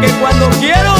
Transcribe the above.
que cuando quiero